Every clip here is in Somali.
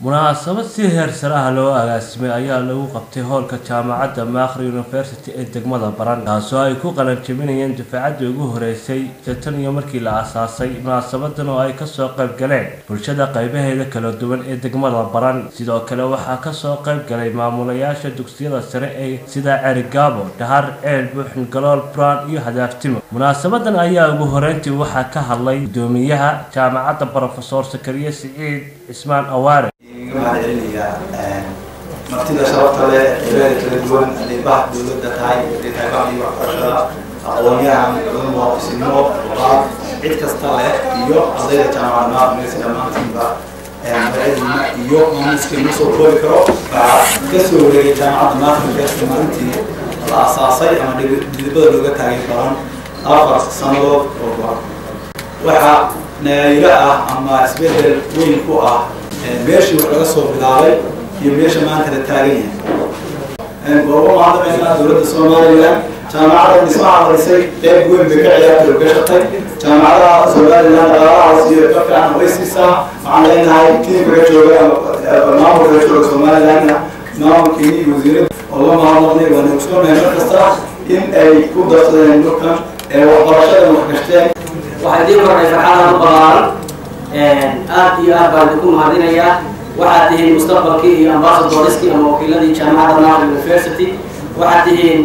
munaasabad si heer sare ah loo agaasimay ayaa lagu qabtay howlka jaamacadda maakri university ee degmada baran taasoo ay ku qalanjabinayeen dufaacaddii ugu horeysay tan iyo markii la asaasay munaasabadan oo ay ka soo qayb galeen bulshada qaybaheeda kala duwan ee degmada baran sidoo kale waxaa ka soo qayb galay maamulayaasha dugsiyada sare ee sida cerigaabo dhahar ceel buuxin galool braan iyo hadaaftimo munaasabadan ayaa ugu horeyntii waxaa ka hadlay gudoomiyaha jaamacadda brofesor sakariye siciid cismaan awaare celinayaa martida sharafta leh cibaada kala duwan bah dowladda tahay bahii waxbarashada aqoonyahan culmo isnimo luqaad cid kasta leh iyo ardayda jaamacad maaqmeysa dhammaantiinba magacadiina iyo maamuska inuu soo koobi karo waxaa ka soo wareegay jaamacadda maaqmeysa maalintii la asaasay ama dhidibada looga taagay baran afar sanadood oo waxaa naayilo ah ama isbeddel weyn ku ah meeshii wax laga soo bilaabay iyo meesha maanta la taagan yahay. Goobo maadamayna dowladda somalilan jaamacadda dhismaha la dhisay qeyb weyn bay ka ka shaqay jaamacadaha somalilan dhaqaalahaas iyo dadkaan way siisaa waxaan leenahay tiimka ka jooga maamulka ka jooga somalilanna maamulkii wasiirada oo la mahadnaqnay waana ogsoonahay mar kasta in ay ku darsadeen dhulkan ee waxbarashada wax idiin koray farxadaha ballaaran aad iyo aad baan idinku mahadinayaa waxaad tihiin mustaqbalkii iyo ambasadoriskii ama wakiiladii jaamacadda naql university waxaad tihiin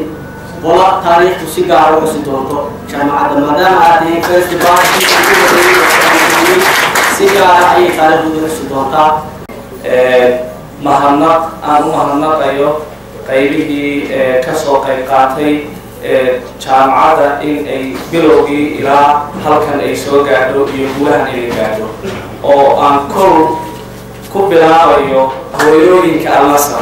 qola taariikhtu si gaara u xusi doonto jaamacadda maadaama aad tihiin festival si gaara ayay taariikhdu u xusi doontaa mahadnaq aan u mahadnaqayo qaybihii ka soo qayb qaatay jaamacadda in ay bilowgii ilaa halkan ay soo gaadho iyo guulahan inay gaadho oo aan kol ku bilaabayo hooyooyinka alnasar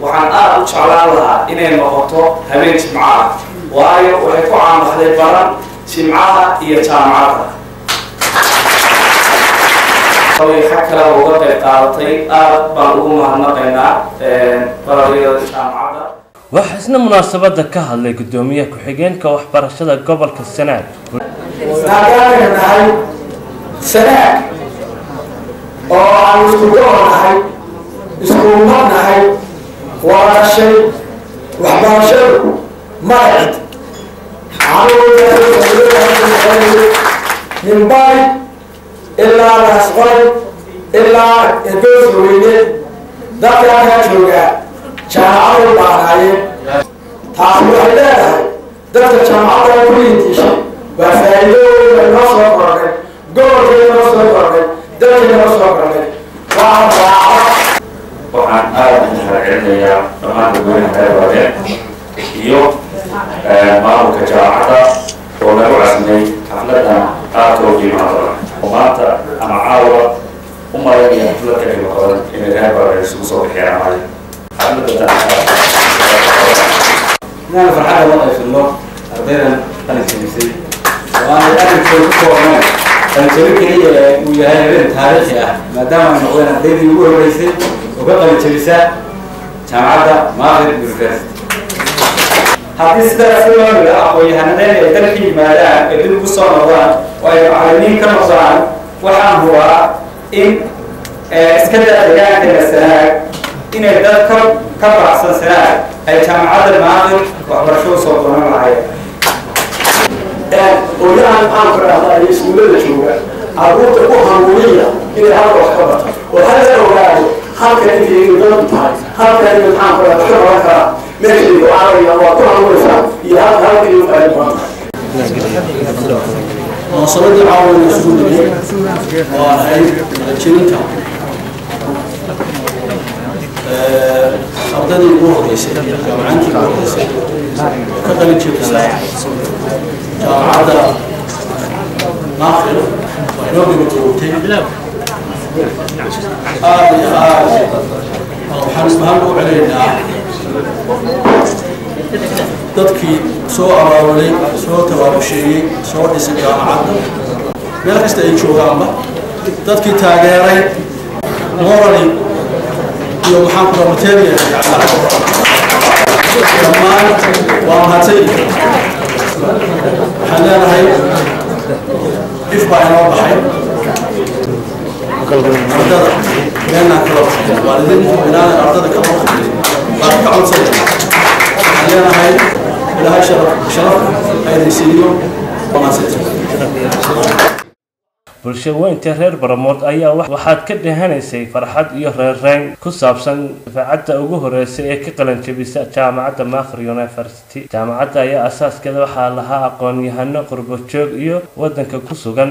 waxaan aad u jeclaan lahaa inay noqoto habeen jimco ah waayo waxay ku caanbaxday baran jimcaha iyo jaamacadda xag kale uga qayb qaadatay aad baan ugu mahadnaqaynaa bararyada jaamacadda waxaa isna munaasabada ka hadlay gudoomiyaha ku-xigeenka waxbarashada gobolka sanaag. Nahay sanaag oo aan isku gobol nahay isku ummad nahay waa dhashay waxbarashadu magacid minbay ilaa laasqoy ilaa edoosweyne dadka kaa joogaa jaamacaday baanaayeen taasi waxay leedahay dadka jaamacadda kuliintiisha waa faa'iidooyin bay noo soo kordhay gobolkay noo soo kordhay dalkay noo soo kordhay. Waa raaco waxaan aada u mahadcelinayaa dhammaan dadweynaha reerbaadeen iyo maamulka jaamacadda oo lagu casmay xafladan aadka u qiimaha badan oo maanta ama caawa u malaynaya xaflad ka qiimo badan inay reerbaadeen isugu soo bixiyaan. maayo inaan farxadda la qaybsano ardaydan qalinjabisay oo aanay arrinkooda ku koobnayn qalinjabin keliya ee uu yahay habeen taariikhi ah maadaama ay noqdeen ardaydii ugu horreysay oo ka qalinjabisa jaamacadda maaqrib university haddii sidaas loo yidha aqoon-yahanadeen ay dalka yimaadaan dib ugu soo noqdaan oo ay macallimiin ka noqdaan inay dad ka ka baxsan sanaag ay jaamacadda maaqrib waxbarasho u soo doonan lahaayeen. Hooyahan aan ka dhahda iyo iskuullada jooga carruurta ku hanuuniya inay halka wax ka barto oo halka ogaado halka intay dadu tahay halka inay maxaan ku dhahda ka baran karaa meeshay ku caraya waa ku hanuunaysaa iyo halka halka inay faaid badan munaasabadii caawina isugu dhigay oo ahayd jirinta ardaydii ugu horeysay jaamacaantii ugu horeysay ka qalin jebisa jaamacadda naafir waxnoo gabagaboobtay aada iyo aad waxaan ismahal u celaynaa dadkii soo abaabulay soo tabaabusheeyey soo dhisay jaamacadda meel kasta ay joogaanba dadkii taageeray morally iyo maxaan kula material dhammaan waa mahadsan waxaan leenahay if baa inoo baxay. Ardada meelnaa kala waalidiintu inaanay ardada ka waqti baan ka codsanaya waxaan leenahay ilaahay sharaf haydi siiyo bulsho weynta reer baramood ayaa waxaad ka dhehanaysay farxad iyo reerreyn ku saabsan dafacadda ugu horeysa ee ka qalanjabisa jaamacadda makhri university. Jaamacadda ayaa asaaskeeda waxaa lahaa aqoon-yahano qurbojoog iyo wadanka ku sugan